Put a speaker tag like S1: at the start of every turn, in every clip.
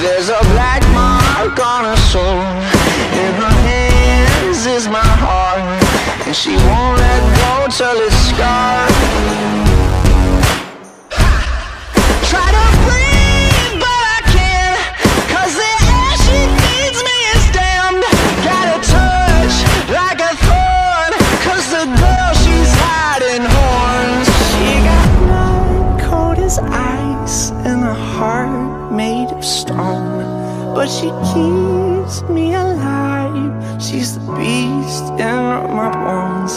S1: There's a black mark on her soul. In her hands is my heart, and she won't let go till it's scarred. Try to breathe, but I can't. Cause the air she feeds me is damned. Got a touch like a thorn. Cause the girl she's hiding horns. She got blood cold as ice heart made of stone. But she keeps me alive. She's the beast in my bones.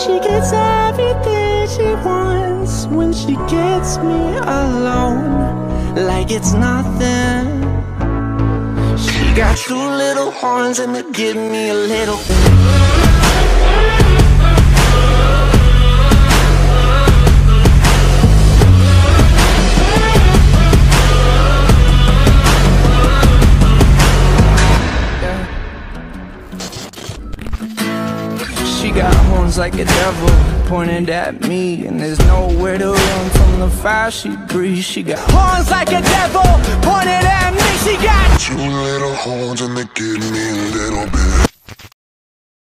S1: She gets everything she wants when she gets me alone. Like it's nothing. She got two little horns and they give me a little. Got horns like a devil pointed at me, and there's nowhere to run from the fire she breathes. She got horns like a devil pointed at me. She got
S2: Two little horns and they give me a little bit.